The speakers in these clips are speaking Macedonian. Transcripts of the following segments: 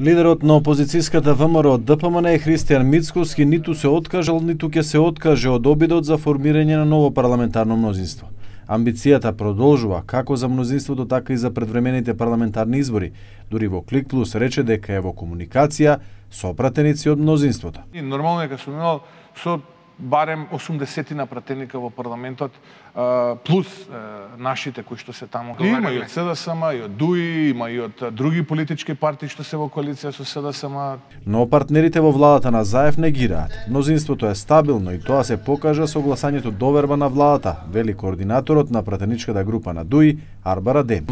Лидерот на опозицијската ВМРО ДПМН е Христијан Мицковски ниту се откажал, ниту ќе се откаже од обидот за формирање на ново парламентарно мнозинство. Амбицијата продолжува како за мнозинството, така и за предвремените парламентарни избори. Дури во Клик Плюс рече дека е во комуникација со пратеници од мнозинството. Нормално е кога сум со барем 80 на пратеника во парламентот, плюс нашите кои што се таму. Има и од СДСМ, и од ДУИ, има и од други политички партии што се во коалиција со СДСМ. Но партнерите во владата на Заев негираат. Мнозинството е стабилно и тоа се покажа со гласањето доверба на владата, вели координаторот на пратеничката група на ДУИ, Арбара Дем.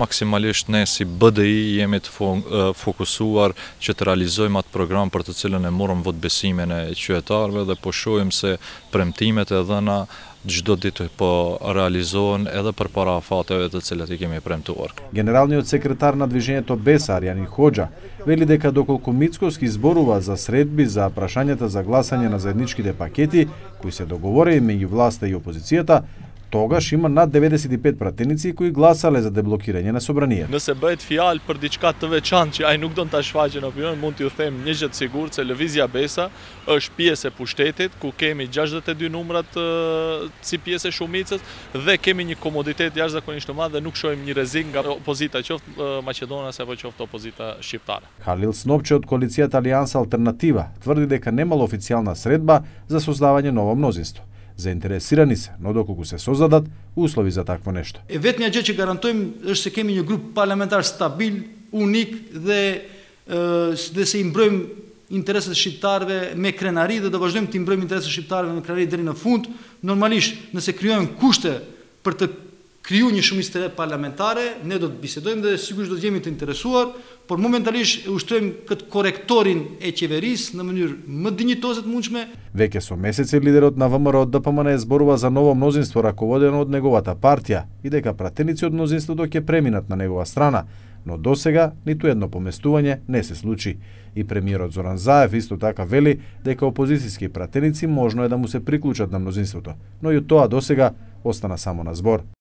Ne si BDI jemi të fokusuar që të realizojmë atë program për të cilën e morëm vot besimin e qytetarëve dhe po shohim se premtimet e dhëna çdo ditë po realizohen edhe për para afateve të cilat i kemi premtuar. Генералниот секретар на движењето Беса Арјани Ходжа вели дека доколку Мицковски зборува за средби за прашањата за гласање на заедничките пакети кои се договорени меѓу власта и опозицијата, тогаш има над 95 пратеници кои гласале за деблокирање на собранието. Nëse bëhet fjalë për diçka të veçantë që ai nuk don ta shfaqë në opinion, mund t'ju them 20 sigurt se Lëvizja Besa është pjesë e pushtetit ku kemi 62 numrat si pjesë e shumicës dhe kemi një komoditet jashtëzakonisht të madh dhe nuk shohim një rrezik nga opozita qoftë maqedonase apo qoftë opozita shqiptare. Халил Снопче од коалицијата Алијанса Алтернатива тврди дека немало официјална средба за создавање ново мнозинство zainteresirani se në doku ku se sozdadat uslovi za takvo nešto. E vetënja gjë që garantojmë është se kemi një grup parlamentar stabil, unik dhe dhe se i mbrojmë intereset shqiptarëve me krenari dhe do vazhdojmë të mbrojmë intereset shqiptarëve me krenari deri në fund. Normalisht, nëse krijojmë kushte për të kriju një shumicë парламентаре, parlamentare, да do të bisedojmë dhe sigurisht do të jemi të interesuar, por momentalisht e ushtrojmë këtë korektorin e qeverisë në. Веќе со месеци лидерот на ВМРО ДПМН зборува за ново мнозинство раководено од неговата партија и дека пратеници од мнозинството ќе преминат на негова страна, но до сега ниту едно поместување не се случи. И премиерот Зоран Заев исто така вели дека опозицијски пратеници можно е да му се приклучат на мнозинството, но и тоа до сега остана само на збор.